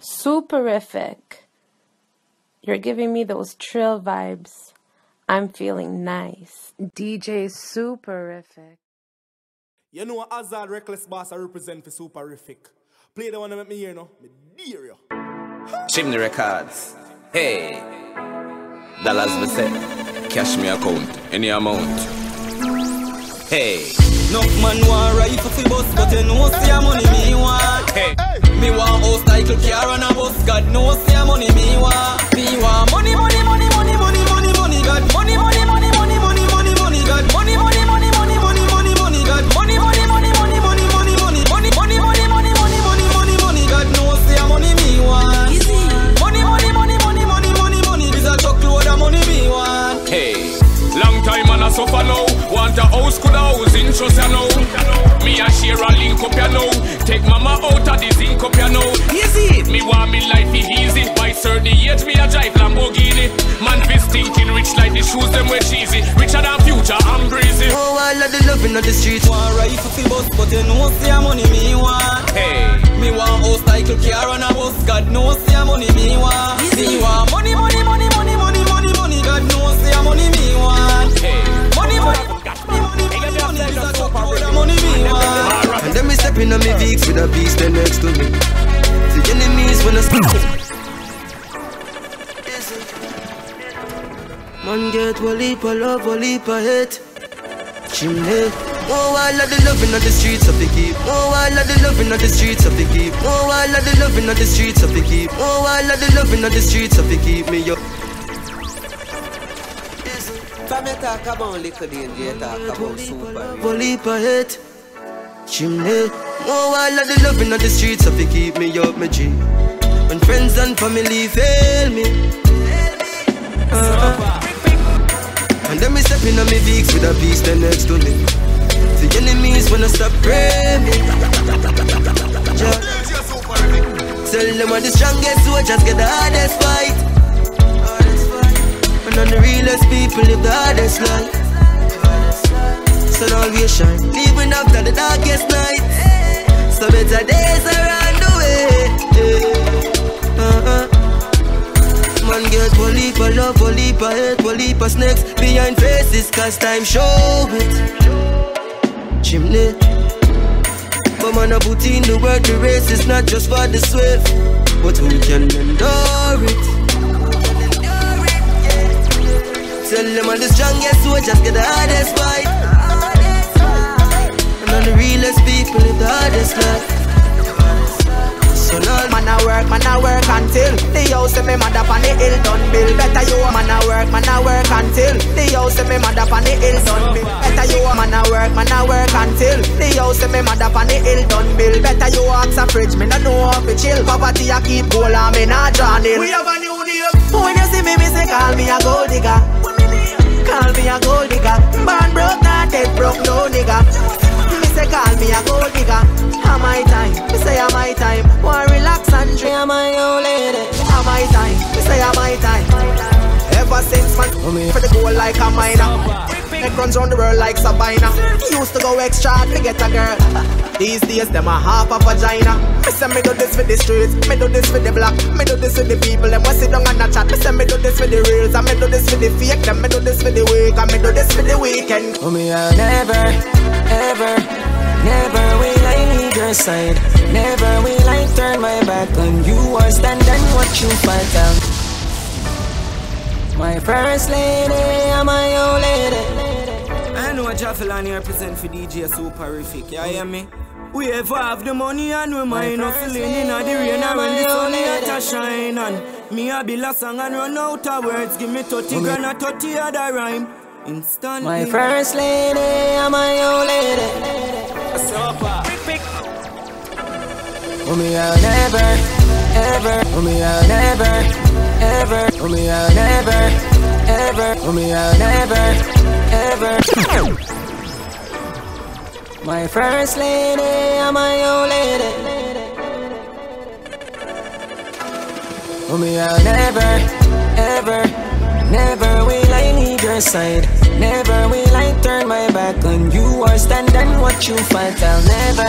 Suparific. You're giving me those trill vibes. I'm feeling nice. DJ Suparific. You know Azad Reckless Boss I represent for Suparific. Play the one that make me hear no. Me dear you. Chimney Records. Hey. Dollars we say. Cash me account. Any amount. Hey. No man want rifle fi bus, but you know see a money me want. Hey. Me want house, cycle, car and a bus God knows say money me want Me want money, money, money, money, money, money, money God money, money, money, money, money, money, money God money, money, money, money, money, money, money God money, money, money, money, money, money, money money, money, money, money, money, money, money, money God knows say money me want Money, money, money, money, money, money, money This a truckload of money me want Hey, long time man a suffer now Want a house, could a house, interest ya know Me a share a link up ya know Take mama out of up you know. Easy. Me want me life be easy. By certain age me a drive Lamborghini. Man be stinking rich like the shoes them wear cheesy. Richer than future, I'm breezy. Oh, I love the loving of the streets. Want rifle fi bus, but you know see a money me want. Hey. Me want house cycle car and a bus, God knows see a money me want. Me want money, money, money, money, money, money, money, God knows see a money me want. Hey. Money, money, money, money, money, money, this a truckload of money me want. And then me step in on me Vicks with a beast there next to me. The enemies when I step. Man get one leap of love, one leap of hate. Chimney. Oh, I love the loving of the streets of the keep. Oh, I love the loving of the streets of the keep. Oh, I love the loving of the streets of the keep. Oh, I love the loving of the streets of the keep. Me up. You talk about little danger, talk about super. Of hate. Chimney. Oh, I love the loving of the streets of the keep me up, my G. When friends and family fail me. Uh-uh. And then me step in on me Vicks with a beast there next to me. The enemies wanna stop praying me. Tell them I'm the strongest soldiers get the hardest fight. And on the realest people live the hardest life. Sun always shine, even after the darkest night. So better days are on the way. Yeah. Uh-uh. Man get one of love, one of hate, one of snakes Behind faces cause time show it Chimney But man I put in the work, the race is not just for the swift But who can endure it Tell them I'm the strongest soldiers get the hardest fight All the realest people live the hardest life. So Man a work, man a work until The house of me mother pan the hill done bill Better you man a work, man a work until The house of me mother pan the hill done bill Better you man a work, man a work until The house of me mother pan the hill done bill Better you ask a fridge, me no know how to chill. Poverty a keep cool and me not draw nil. We have a new name. When you see me, me say call me a gold digger. Call me a gold digger. Born broke, not dead broke, no nigga say call me a gold digger. Am my time, me say am my time? Want relax and drink. Am my old lady? Am my time, me say am my time? Ever since man oh, For the goal like a miner. Neck runs round the world like Sabina. Used to go extra hard to get a girl. These days them a half a vagina. Me say me do this for the streets. Me do this for the block. Me do this for the people. Them want sit down and a chat. Me say me do this for the reals And me do this for the fake. Them me do this for the week. And me do this for the weekend. Oh me I'll never, ever, I your side. Never will I turn my back on you Or stand and watch you fall out. My first lady, and my old lady. I know Jaffelan here present for DJ Suparific, you hear me? We ever have the money and we mind no feeling in the rain and when the sun yet a shine and me a build a song and run out of words. Give me 30 grand a 30 other rhyme. Instantly. My first lady, and my old lady Oh me I'll never, ever Oh me I'll never, ever Oh me I'll never, ever Oh me I'll never, ever. My first lady, and my old lady. Oh me I'll never, ever, never will I leave your side. Never will I turn my back on you or stand and watch you fall down Never,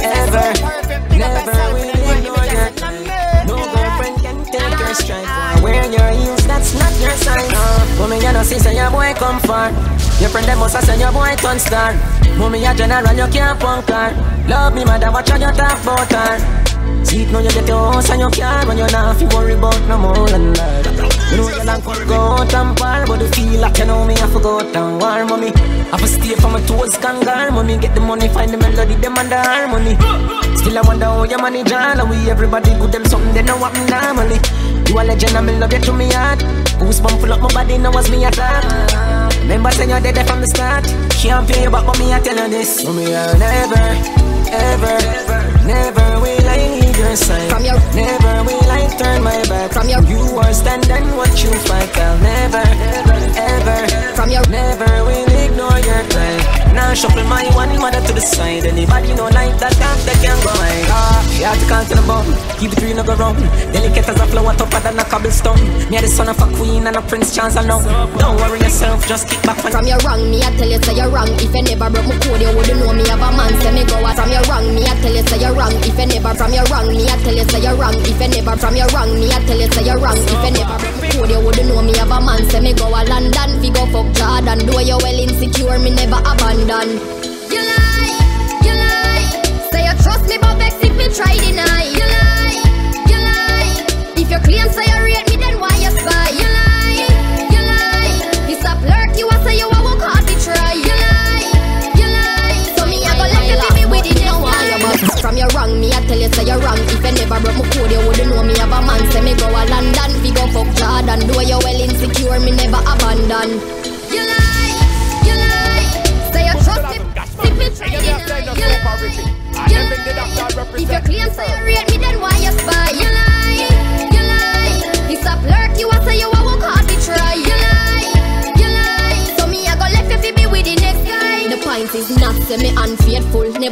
ever, never will ignore your time No strife. Boy, wearing your heels, that's not your sign. Uh, mommy, you know, see, say your boy come far. Your friend them must have said your boy turn star. Mommy, a general, you can't punk her. Love me, mother, watch how you talk about her. See it now you get your house and your car When you're not fi worry about no more than that You know you long for go out and par But you feel like you know me I forgo out and war mommy I for stay for my toes kangar Mommy get the money, find the melody, them and the harmony. Still I wonder how you manage all And we everybody good them something they know what me normally. You a legend and me love you to me heart. Goosebump full up my body now as me attack Remember saying you're dead from the start. Can't pay you back but me I tell you this. Mommy I'll never, ever, never will I leave your side From your Never will I turn my back. From your You are standing what you fight Now shuffle my one mother to the side. Anybody know like that that they can go. My She had to count to the bottom Keep it real no go round Delicate as a flower tougher than a cobblestone. Me a the son of a queen and a prince chance I know. Don't worry yourself just kick back From your wrong, me I tell you say you're wrong. If you never broke my code, you wouldn't know me have a man. Say me go out from your wrong, me I tell you say you're wrong. If you never from your wrong, me I tell you say you're wrong. If you never from your wrong, me I tell you say you're wrong. If you never my you wouldn't know me have a man? Say me go a London, fi go fuck Jordan. Do you well insecure, me never abandon. You lie, you lie. Say you trust me, but vex if me try deny. You lie, you lie. If you claim say you rate say you're wrong. If you never broke my code, you wouldn't know me have a man. Say me go a London, fi go fuck Jordan. Do you well insecure, me never abandon. You lie, you lie. Say you trust me, if me try You lie, you lie. If you claim say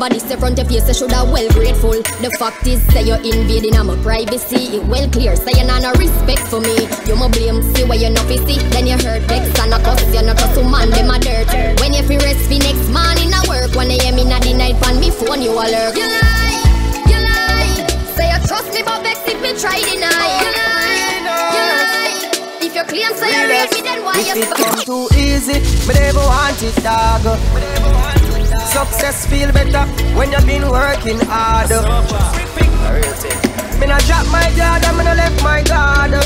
Never this front of you say shoulda well grateful. The fact is say you're invading on my privacy. It well clear say you're not no respect for me. You my blame see where you're not see Then you hurt. Vex and a cuss you're not trust man them a dirt. When you fi rest fi next morning a work. When hear me na the night pan me phone you alert. You lie, you lie. Say you trust me but vex if me try deny. You lie, you lie. If you claim say you rate me then why If you it spy? come too easy, me never want it, dog. Success feel better when you've been working hard. Me not drop my guard, I'm gonna left my guard. You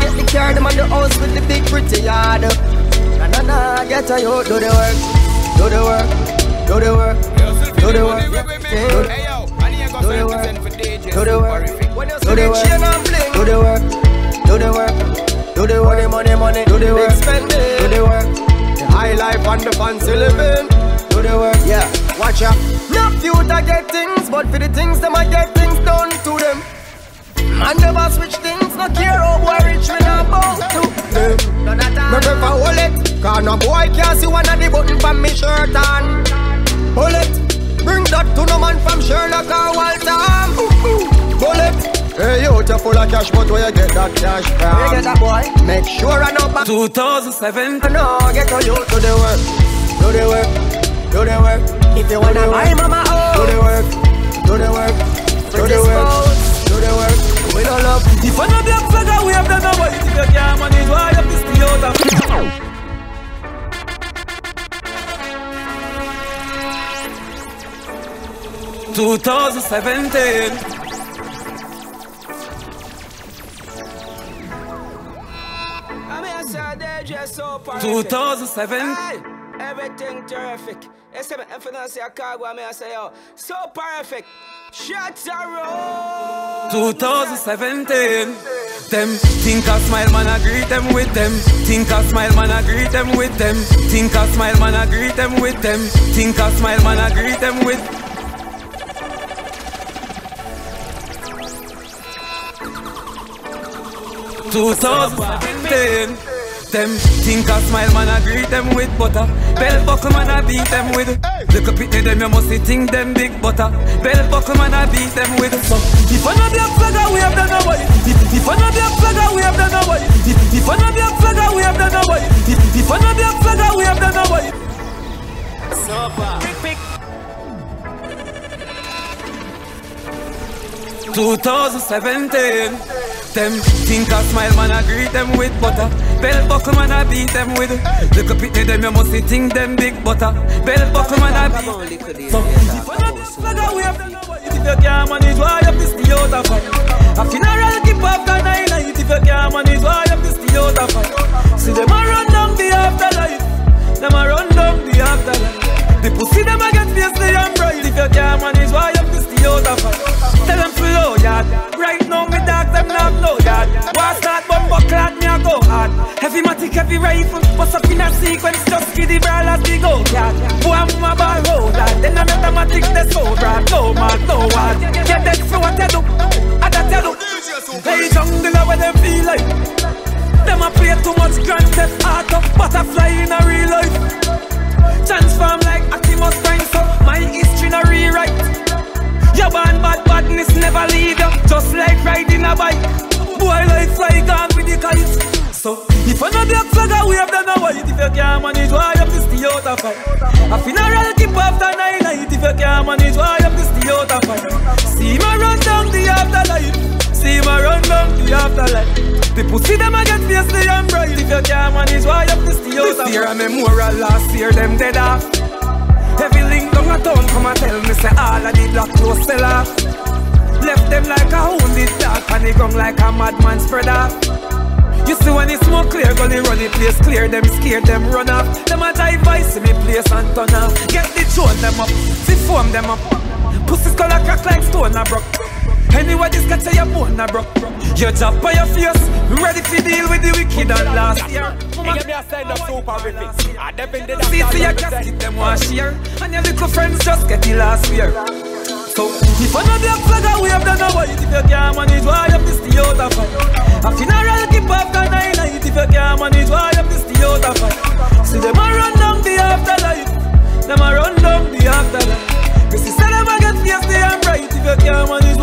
get the car, them on the house with the big pretty yard. Na na na, get a you do the work, do the work, do the work, do the work, do Hey yo, I need to go Do the DJ do the work, do the work, do the work, do the work, do the work, money, money, do the work, the work, the high life and the fancy living, do the work, yeah, watch out. No future get things, but for the things them I get things done to them. Man never switch things, no care how boy rich we not bow to them. Me prefer hold it, cause no boy can't see one of the button from me shirt on. Hold it, bring that to no man from Sherlock or Walter. Bullet. Hey, you you full of cash, but where you get that cash from? Where you get that boy? Make sure I know back. 2007 No, get to you to the work, do the work, do the work. If you wanna buy mama oh, do the work, do the work, do the work, do the work. We don't love. If I no black flag, we have done our If you can't manage, why you be still out of 2017 I'm 2007 Hey, everything terrific. In finance your here, say yo, oh, so perfect. Shots are roll. 2017 Them think a smile man I greet them with them Think I smile man I greet them with them Think I smile man I greet them with them Think I smile man I greet them with Two thousand seventeen. Them. Think a smile man I greet them with butter. Bell buckle man I beat them with Look up at them you must see think them big butter. Bell buckle man I beat them with So if I know the flagger we have done away If, if I know the flagger we have done away If, if I know the flagger we have done away If, if I know the flagger we have done away 2017. Them think a smile man I greet them with butter. Bell buckle man I beat them with. Look up at them you must think them big butter. Bell buckle man I beat. So if I not this flag we have if you can't manage why you piss the out of fight. A funeral keep after nine if you can't manage why you piss the out of fight. See them a run down the afterlife. Hard. Heavy matic heavy rifle. Bust up in a sequence Just give the brawlers the go Boy I'm a ball road lad Then I mathematic the so broad No man no hard. Get dead for what you do out of fight? A funeral keep after nine night. If you can't manage, why you piss the out of fight? See my run down the afterlife. See my run down the afterlife. The pussy them a get fiercely and bright If you can't manage, why you piss the out This year a memorial, last year them dead off Heavy link down a town come and tell me say all of the black clothes sell off Left them like a wounded dog and the gun like a madman spread off you see when the smoke clear, gully run the place clear. Them scared, them run off. Them a see me place and turn off. Get the throne them up, fi foam them up. Pussy skull a crack like stone a broke. Anyway, this got say your bone a broke. Your job by your face. Ready to deal with the wicked and last year. Hey, me a sign up super riffing I depend on See, see your casket them want share. And your little friends just get the last year so, if I black flag we have done a white If you can't manage, why you piss the out of fight A funeral keep after nine night. If you can't manage, why you piss the out of fight See them a run down the afterlife. Them a run down the afterlife. See, say them a get fierce, they and bright. If you can't manage